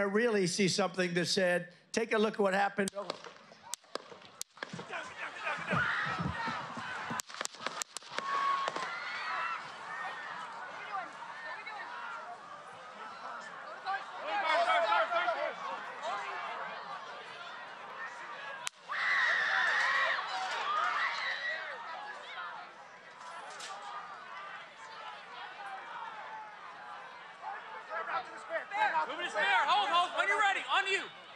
to really see something that said, take a look at what happened. Move to spare. Hold, hold. When you're ready. On you. Move.